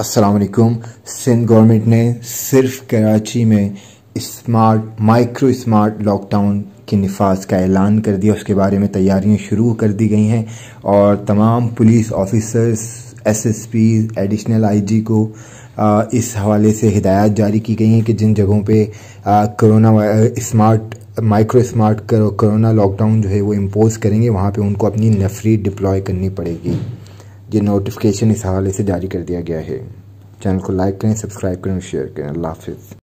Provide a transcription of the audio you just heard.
असलकुम सिंध गवर्नमेंट ने सिर्फ़ कराची में स्मार्ट माइक्रो स्मार्ट लॉकडाउन के नफाज का ऐलान कर दिया। उसके बारे में तैयारियाँ शुरू कर दी गई हैं और तमाम police officers SSP additional IG को आ, इस हवाले से हिदायत जारी की गई हैं कि जिन जगहों पे corona smart micro smart corona lockdown जो है वो इम्पोज करेंगे वहाँ पे उनको अपनी नफरी डिप्लॉय करनी पड़ेगी। ये नोटिफिकेशन इस हवाले से जारी कर दिया गया है। चैनल को लाइक करें सब्सक्राइब करें शेयर करें। अल्लाह हाफिज़।